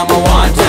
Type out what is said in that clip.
I'm a one.